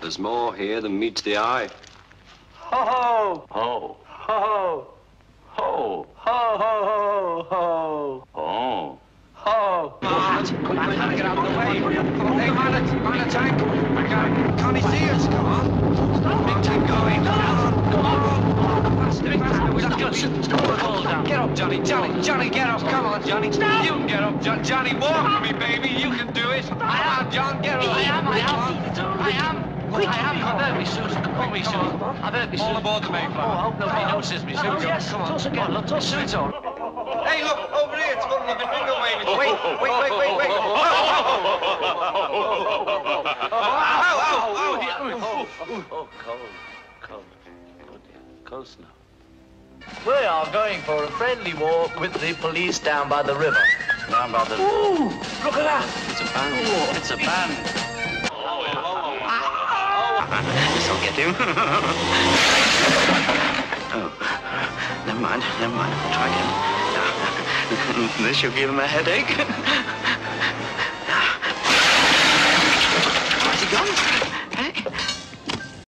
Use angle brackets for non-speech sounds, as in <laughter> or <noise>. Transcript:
There's more here than meets the eye. Ho ho! Ho! Ho ho! Ho ho ho ho! Ho ho. Come on, man, get out of the way. Hey, man, it's, man, a tank. I us? Come on. Big tank going. Come on, got to the. Get up, Johnny, Johnny, Johnny, get up. Come on, Johnny. You can get up, Jo- Johnny. Walk with me, baby. You can do it. Come on, John, get up. I am, I am. I am. I am. I've hurt me, Susan. Come on. I've hurt me, Susan. All aboard the Mayflower. Oh, nobody notices me, Susan. Oh, yes, Come on. look, toss Susan. on. Hey, look, over here. It's got a lovely finger waving. Wait, wait, wait, wait, wait. Oh, cold, cold. Oh, dear. Close now. We are going for a friendly walk with the police down by the river. Down by the... Ooh, look at that. It's a band. It's a band. This'll get him. <laughs> oh, never mind, never mind. I'll try again. <laughs> this should give him a headache. <laughs>